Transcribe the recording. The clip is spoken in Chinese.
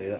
没了